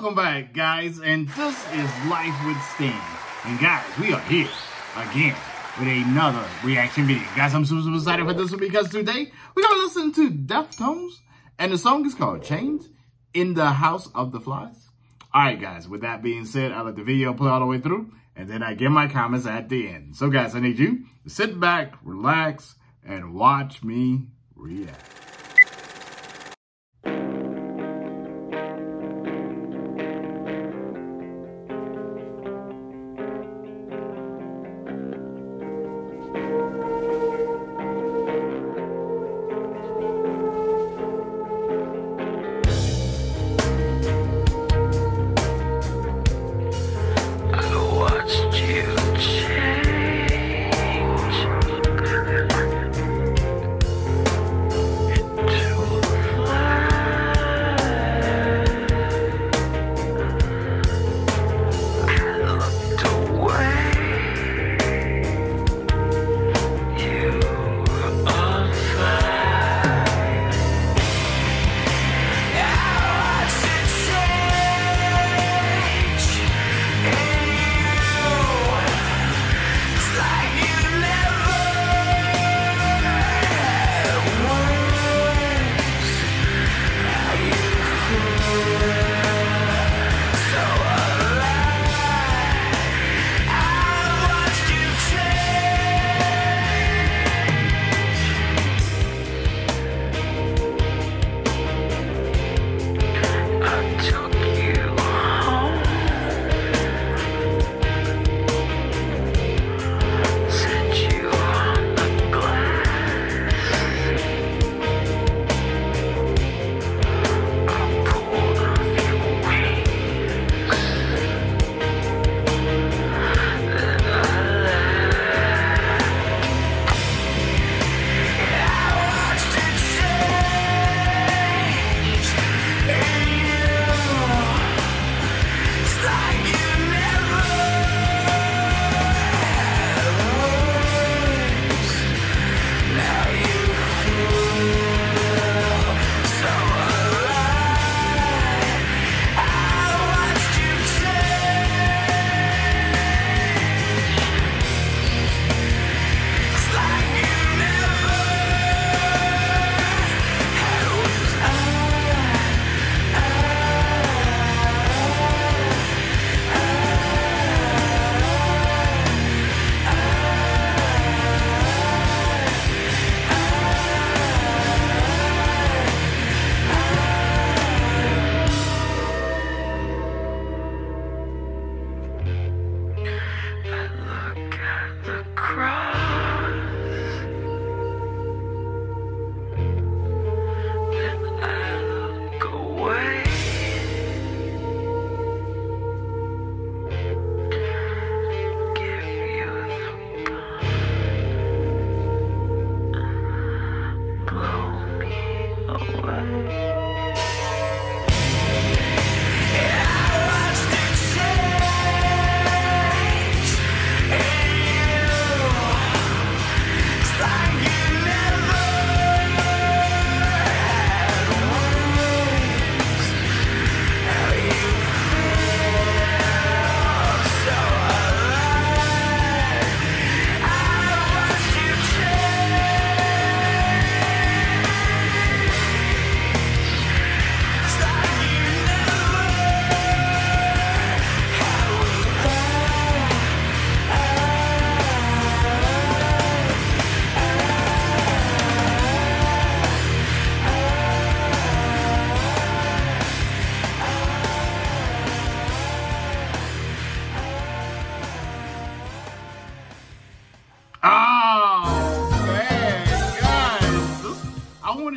Welcome back, guys, and this is Life with Stan. And guys, we are here again with another reaction video. Guys, I'm super, super excited for this one because today we're gonna listen to Deftones, and the song is called Change in the House of the Flies. All right, guys, with that being said, I let the video play all the way through, and then I give my comments at the end. So, guys, I need you to sit back, relax, and watch me react.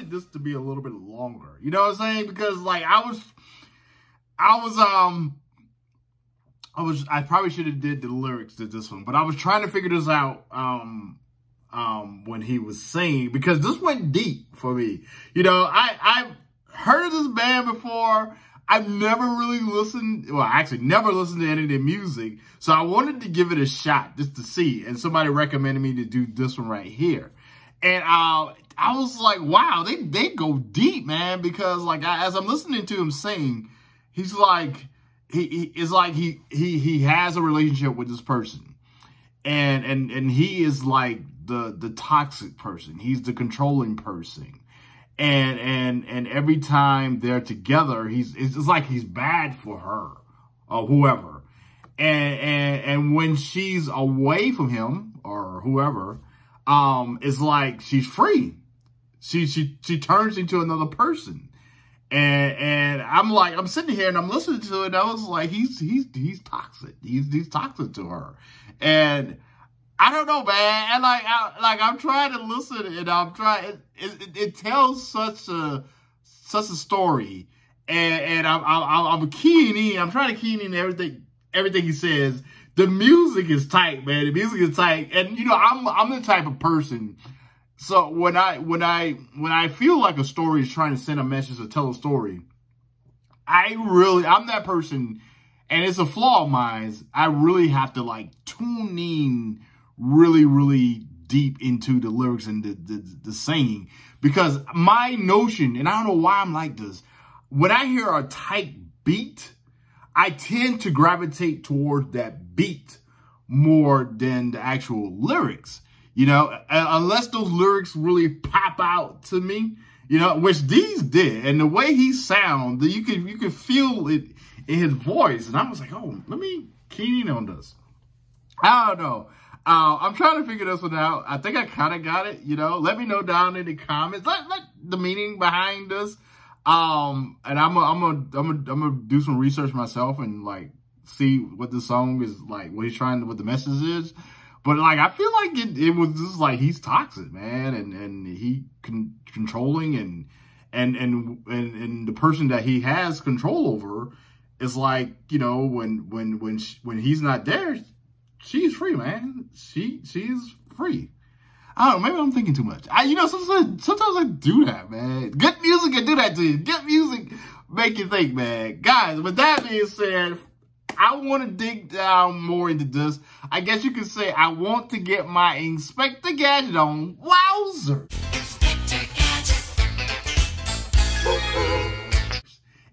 Wanted this to be a little bit longer. You know what I'm saying? Because like I was, I was um, I was I probably should have did the lyrics to this one, but I was trying to figure this out um, um when he was singing because this went deep for me. You know, I I've heard of this band before. I've never really listened, well, actually never listened to any of their music. So I wanted to give it a shot just to see. And somebody recommended me to do this one right here. And uh, I was like, wow, they, they go deep, man. Because like, I, as I'm listening to him sing, he's like, he, he it's like he he he has a relationship with this person, and and and he is like the the toxic person. He's the controlling person, and and and every time they're together, he's it's like he's bad for her or whoever, and and and when she's away from him or whoever, um, it's like she's free. She she she turns into another person. And and I'm like, I'm sitting here and I'm listening to it. And I was like, he's he's he's toxic. He's he's toxic to her. And I don't know, man. And like, I, like I'm trying to listen, and I'm trying. It, it, it tells such a such a story, and and I'm I'm, I'm keying in. I'm trying to key in everything everything he says. The music is tight, man. The music is tight, and you know, I'm I'm the type of person. So when I when I when I feel like a story is trying to send a message or tell a story, I really I'm that person, and it's a flaw of mine. I really have to like tune in really, really deep into the lyrics and the, the, the singing because my notion, and I don't know why I'm like this, when I hear a tight beat, I tend to gravitate towards that beat more than the actual lyrics. You know, uh, unless those lyrics really pop out to me, you know, which these did, and the way he sound, you could you could feel it in his voice, and I was like, oh, let me key in on this. I don't know. Uh, I'm trying to figure this one out. I think I kind of got it, you know. Let me know down in the comments, like, like the meaning behind this. Um, and I'm gonna, I'm gonna, I'm gonna, I'm gonna do some research myself and like see what the song is like, what he's trying, to, what the message is. But like, I feel like it, it was just like he's toxic, man, and and he con- controlling and and and and and the person that he has control over is like, you know, when when when she, when he's not there, she's free, man. She she's free. I don't know. Maybe I'm thinking too much. I, you know, sometimes, sometimes I do that, man. Good music can do that to you. Good music make you think, man. Guys, with that being said, I want to dig down more into this. I guess you could say I want to get my Inspector Gadget on. Wowzer. Inspector Gadget.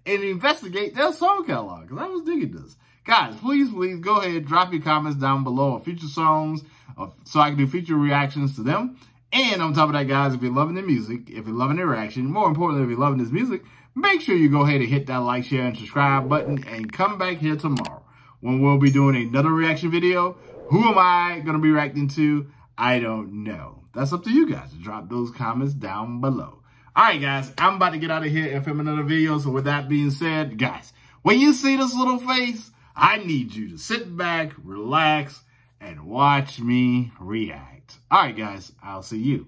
and investigate their song catalog. Because I was digging this. Guys, please, please go ahead, drop your comments down below of future songs Uh, so I can do future reactions to them. And on top of that, guys, if you're loving the music, if you're loving the reaction, more importantly, if you're loving this music, make sure you go ahead and hit that like, share, and subscribe button and come back here tomorrow when we'll be doing another reaction video. Who am I going to be reacting to? I don't know. That's up to you guys drop those comments down below. All right, guys, I'm about to get out of here and film another video. So with that being said, guys, when you see this little face, I need you to sit back, relax, and watch me react. All right, guys, I'll see you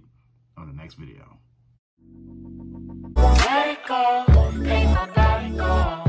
on the next video. Let it go, go.